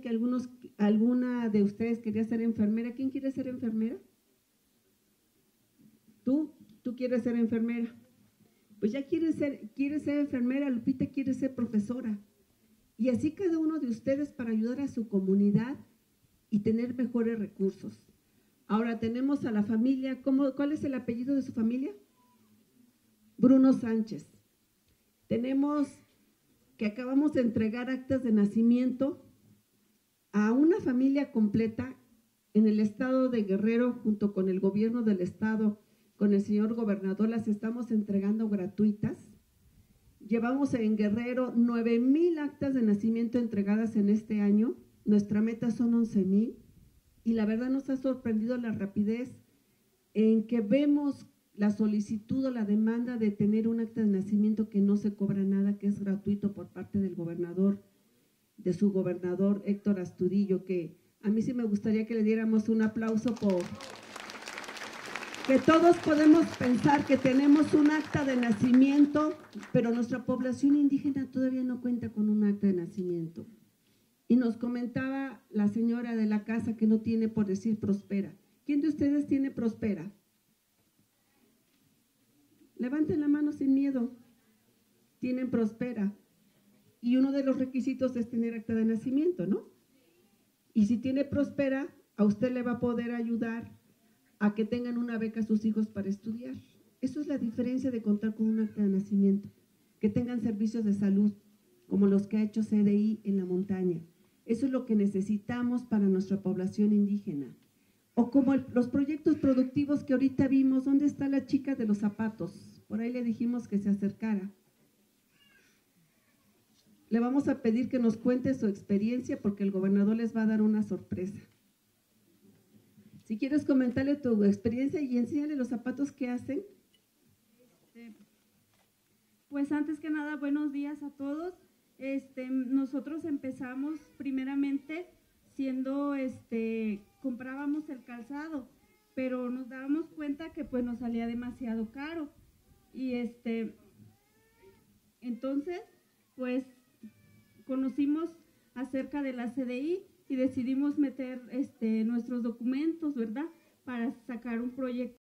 que algunos, alguna de ustedes quería ser enfermera. ¿Quién quiere ser enfermera? ¿Tú? ¿Tú quieres ser enfermera? Pues ya quieres ser, quiere ser enfermera, Lupita quiere ser profesora. Y así cada uno de ustedes para ayudar a su comunidad y tener mejores recursos. Ahora tenemos a la familia, ¿cómo, ¿cuál es el apellido de su familia? Bruno Sánchez. Tenemos que acabamos de entregar actas de nacimiento a una familia completa en el estado de Guerrero junto con el gobierno del estado, con el señor gobernador, las estamos entregando gratuitas. Llevamos en Guerrero 9 mil actas de nacimiento entregadas en este año. Nuestra meta son 11 mil. Y la verdad nos ha sorprendido la rapidez en que vemos la solicitud o la demanda de tener un acta de nacimiento que no se cobra nada, que es gratuito por parte del gobernador, de su gobernador Héctor Astudillo, que a mí sí me gustaría que le diéramos un aplauso por que todos podemos pensar que tenemos un acta de nacimiento, pero nuestra población indígena todavía no cuenta con un acta de nacimiento. Y nos comentaba la señora de la casa que no tiene por decir prospera. ¿Quién de ustedes tiene prospera? Levanten la mano sin miedo. Tienen prospera. Y uno de los requisitos es tener acta de nacimiento, ¿no? Y si tiene prospera, a usted le va a poder ayudar a que tengan una beca a sus hijos para estudiar. Eso es la diferencia de contar con un acta de nacimiento. Que tengan servicios de salud, como los que ha hecho CDI en la montaña. Eso es lo que necesitamos para nuestra población indígena. O como los proyectos productivos que ahorita vimos, ¿dónde está la chica de los zapatos? Por ahí le dijimos que se acercara. Le vamos a pedir que nos cuente su experiencia porque el gobernador les va a dar una sorpresa. Si quieres comentarle tu experiencia y enséñale los zapatos que hacen. Este, pues antes que nada, buenos días a todos. Este, nosotros empezamos primeramente siendo este comprábamos el calzado, pero nos dábamos cuenta que pues nos salía demasiado caro. Y este, entonces, pues conocimos acerca de la CDI y decidimos meter este, nuestros documentos, ¿verdad? Para sacar un proyecto